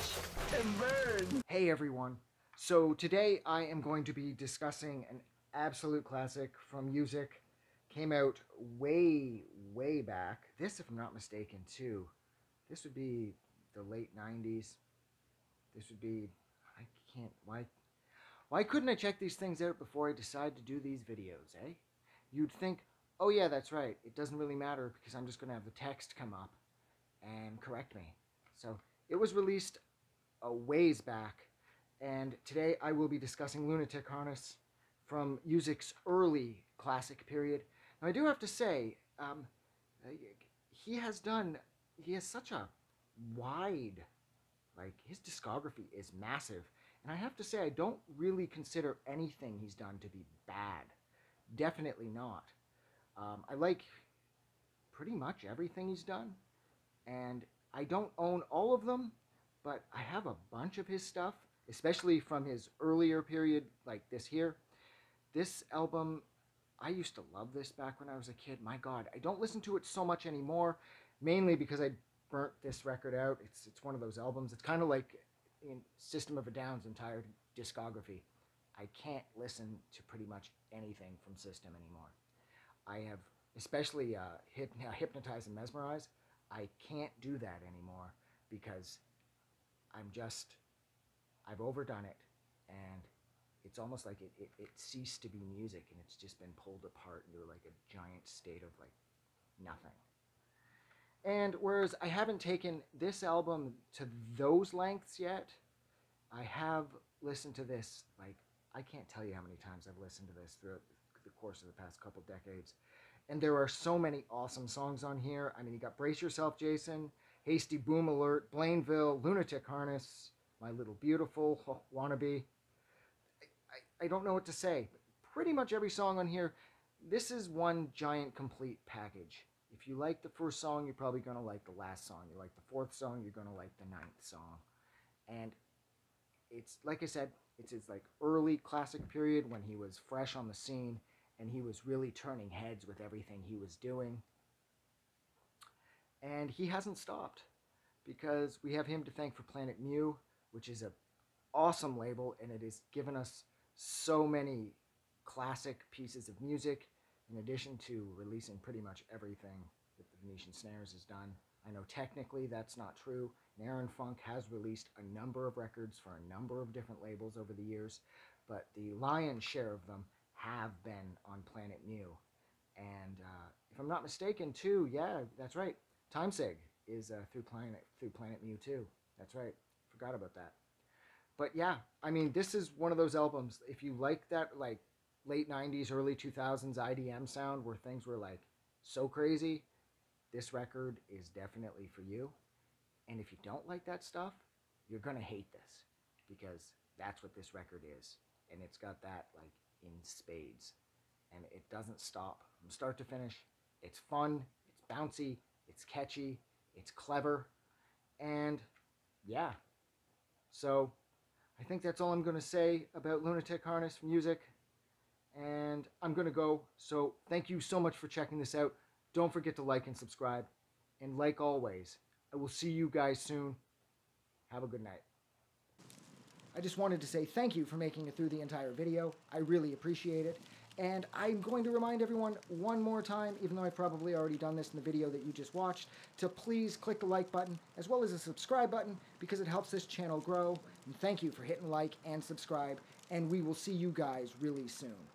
And. Hey everyone. So today I am going to be discussing an absolute classic from µ-Ziq. Came out way, way back. This, if I'm not mistaken, too. This would be the late 90s. This would be... I can't... Why... Why couldn't I check these things out before I decide to do these videos, eh? You'd think, oh yeah, that's right. It doesn't really matter because I'm just going to have the text come up and correct me. So it was released a ways back, and today I will be discussing Lunatic Harness from µ-Ziq's early classic period. Now I do have to say, um, he has done, he has such a wide, like his discography is massive. And I have to say, I don't really consider anything he's done to be bad. Definitely not. Um, I like pretty much everything he's done. And I don't own all of them, but I have a bunch of his stuff, especially from his earlier period, like this here. This album, I used to love this back when I was a kid. My God, I don't listen to it so much anymore, mainly because I burnt this record out. It's, it's one of those albums. It's kind of like in System of a Down's entire discography. I can't listen to pretty much anything from System anymore. I have, especially uh, Hypnotize and Mezmerize, I can't do that anymore because I'm just, I've overdone it and it's almost like it, it, it ceased to be music and it's just been pulled apart into like a giant state of like nothing. And whereas I haven't taken this album to those lengths yet, I have listened to this, like, I can't tell you how many times I've listened to this throughout the course of the past couple decades. And there are so many awesome songs on here. I mean, you got Brace Yourself, Jason, Hasty Boom Alert, Blainville, Lunatic Harness, My Little Beautiful, Wannabe. I, I, I don't know what to say. Pretty much every song on here, this is one giant complete package. If you like the first song, you're probably going to like the last song. You like the fourth song, you're going to like the ninth song. And it's, like I said, it's his like early classic period when he was fresh on the scene and he was really turning heads with everything he was doing. And he hasn't stopped because we have him to thank for Planet Mu, which is an awesome label and it has given us so many classic pieces of music in addition to releasing pretty much everything that the Venetian Snares has done. I know technically that's not true. Aaron Funk has released a number of records for a number of different labels over the years, but the lion's share of them have been on Planet Mu. And uh, if I'm not mistaken, too, yeah, that's right. Timesig is uh, through Planet through Planet Mu too. That's right. Forgot about that. But yeah, I mean, this is one of those albums. If you like that, like late '90s, early 2000s IDM sound, where things were like so crazy, this record is definitely for you. And if you don't like that stuff, you're gonna hate this because that's what this record is, and it's got that like in spades. And it doesn't stop from start to finish. It's fun, it's bouncy, it's catchy, it's clever, and yeah. So I think that's all I'm going to say about Lunatic Harness µ-Ziq. And I'm going to go. So thank you so much for checking this out. Don't forget to like and subscribe. And like always, I will see you guys soon. Have a good night. I just wanted to say thank you for making it through the entire video. I really appreciate it. And I'm going to remind everyone one more time, even though I've probably already done this in the video that you just watched, to please click the like button as well as the subscribe button because it helps this channel grow. And thank you for hitting like and subscribe, and we will see you guys really soon.